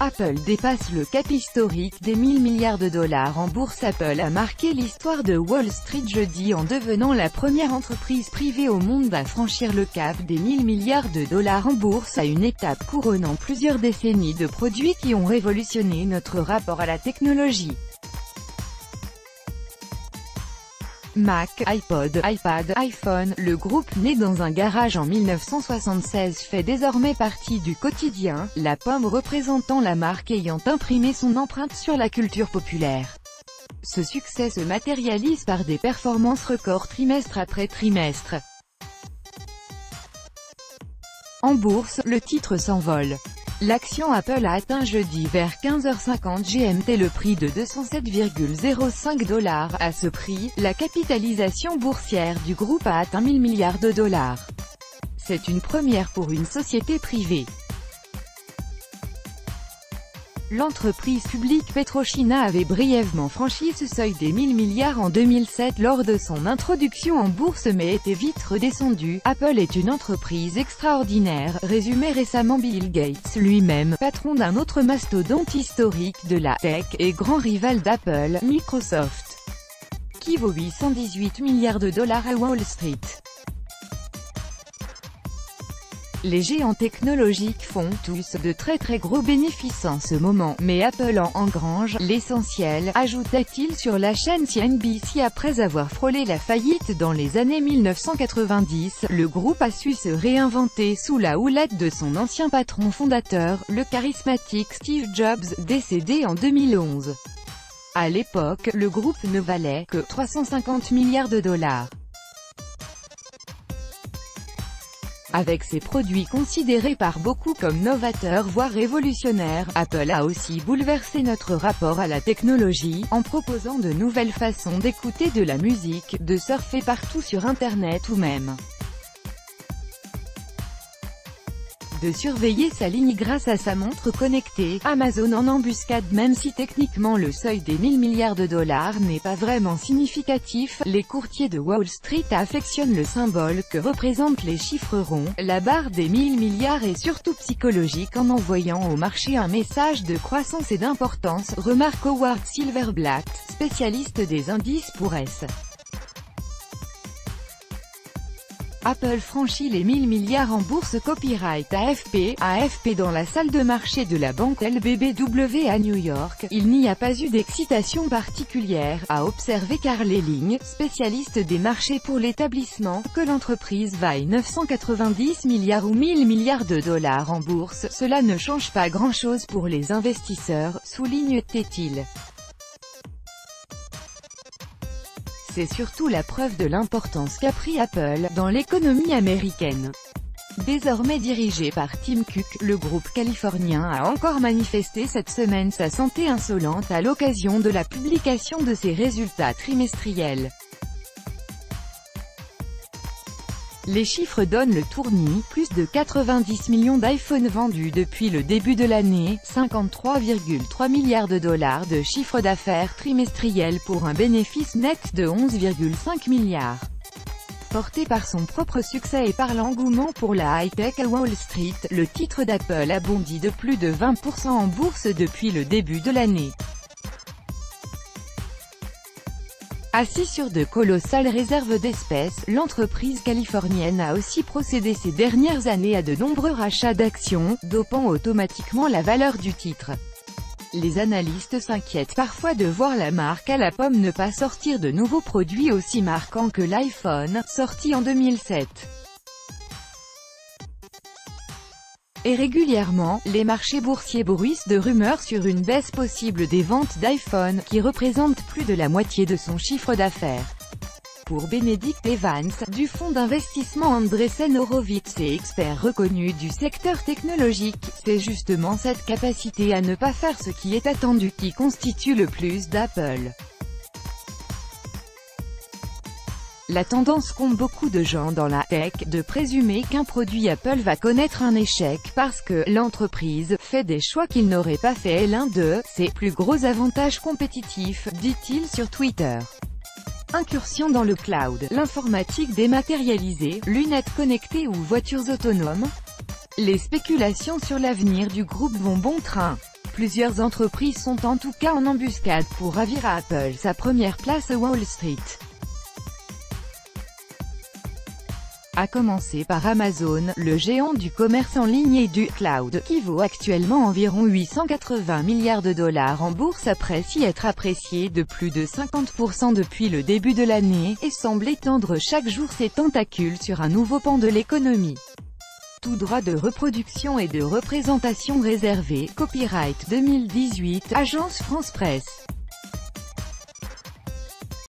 Apple dépasse le cap historique des 1000 milliards de dollars en bourse Apple a marqué l'histoire de Wall Street jeudi en devenant la première entreprise privée au monde à franchir le cap des 1000 milliards de dollars en bourse à une étape couronnant plusieurs décennies de produits qui ont révolutionné notre rapport à la technologie. Mac, iPod, iPad, iPhone, le groupe né dans un garage en 1976 fait désormais partie du quotidien, la pomme représentant la marque ayant imprimé son empreinte sur la culture populaire. Ce succès se matérialise par des performances records trimestre après trimestre. En bourse, le titre s'envole. L'action Apple a atteint jeudi vers 15h50 GMT le prix de 207,05 dollars. À ce prix, la capitalisation boursière du groupe a atteint 1000 milliards de dollars. C'est une première pour une société privée. L'entreprise publique PetroChina avait brièvement franchi ce seuil des 1000 milliards en 2007 lors de son introduction en bourse mais était vite redescendu. Apple est une entreprise extraordinaire, résumé récemment Bill Gates lui-même, patron d'un autre mastodonte historique de la tech et grand rival d'Apple, Microsoft, qui vaut 818 milliards de dollars à Wall Street. Les géants technologiques font tous de très très gros bénéfices en ce moment, mais Apple en engrange l'essentiel, ajouta-t-il sur la chaîne CNBC après avoir frôlé la faillite dans les années 1990. Le groupe a su se réinventer sous la houlette de son ancien patron fondateur, le charismatique Steve Jobs, décédé en 2011. À l'époque, le groupe ne valait que 350 milliards de dollars. Avec ses produits considérés par beaucoup comme novateurs voire révolutionnaires, Apple a aussi bouleversé notre rapport à la technologie, en proposant de nouvelles façons d'écouter de la musique, de surfer partout sur Internet ou même de surveiller sa ligne grâce à sa montre connectée, Amazon en embuscade même si techniquement le seuil des 1000 milliards de dollars n'est pas vraiment significatif, les courtiers de Wall Street affectionnent le symbole que représentent les chiffres ronds, la barre des 1000 milliards est surtout psychologique en envoyant au marché un message de croissance et d'importance, remarque Howard Silverblatt, spécialiste des indices pour S. Apple franchit les 1000 milliards en bourse copyright AFP, AFP dans la salle de marché de la banque LBBW à New York. Il n'y a pas eu d'excitation particulière, a observé Carl Elling, spécialiste des marchés pour l'établissement, que l'entreprise vaille 990 milliards ou 1000 milliards de dollars en bourse. Cela ne change pas grand-chose pour les investisseurs, souligne-t-il. C'est surtout la preuve de l'importance qu'a pris Apple dans l'économie américaine. Désormais dirigé par Tim Cook, le groupe californien a encore manifesté cette semaine sa santé insolente à l'occasion de la publication de ses résultats trimestriels. Les chiffres donnent le tournis, plus de 90 millions d'iPhone vendus depuis le début de l'année, 53,3 milliards de dollars de chiffre d'affaires trimestriel pour un bénéfice net de 11,5 milliards. Porté par son propre succès et par l'engouement pour la high-tech à Wall Street, le titre d'Apple a bondi de plus de 20% en bourse depuis le début de l'année. Assis sur de colossales réserves d'espèces, l'entreprise californienne a aussi procédé ces dernières années à de nombreux rachats d'actions, dopant automatiquement la valeur du titre. Les analystes s'inquiètent parfois de voir la marque à la pomme ne pas sortir de nouveaux produits aussi marquants que l'iPhone, sorti en 2007. Et régulièrement, les marchés boursiers bruissent de rumeurs sur une baisse possible des ventes d'iPhone, qui représentent plus de la moitié de son chiffre d'affaires. Pour Benedict Evans, du fonds d'investissement Andresen Horowitz et expert reconnu du secteur technologique, c'est justement cette capacité à ne pas faire ce qui est attendu qui constitue le plus d'Apple. La tendance qu'ont beaucoup de gens dans la tech de présumer qu'un produit Apple va connaître un échec parce que l'entreprise fait des choix qu'il n'aurait pas fait est l'un de ses plus gros avantages compétitifs, dit-il sur Twitter. Incursion dans le cloud, l'informatique dématérialisée, lunettes connectées ou voitures autonomes Les spéculations sur l'avenir du groupe vont bon train. Plusieurs entreprises sont en tout cas en embuscade pour ravir à Apple sa première place à Wall Street. À commencer par Amazon, le géant du commerce en ligne et du cloud, qui vaut actuellement environ 880 milliards de dollars en bourse après s'y être apprécié de plus de 50% depuis le début de l'année, et semble étendre chaque jour ses tentacules sur un nouveau pan de l'économie. Tout droit de reproduction et de représentation réservé, copyright 2018, Agence France Presse.